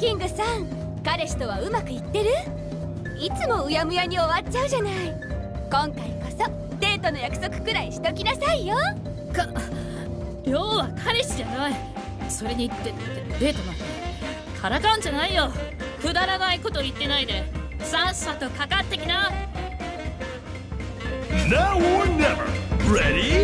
キングさん彼氏とはうまくいってる？いつもうやむやに終わっちゃうじゃない。今回こそデートの約束くらいしときなさいよ。か亮は彼氏じゃない。それにデデートなんてからかうんじゃないよ。くだらないこと言ってないでさっさとかかってきな。Now or never. Ready?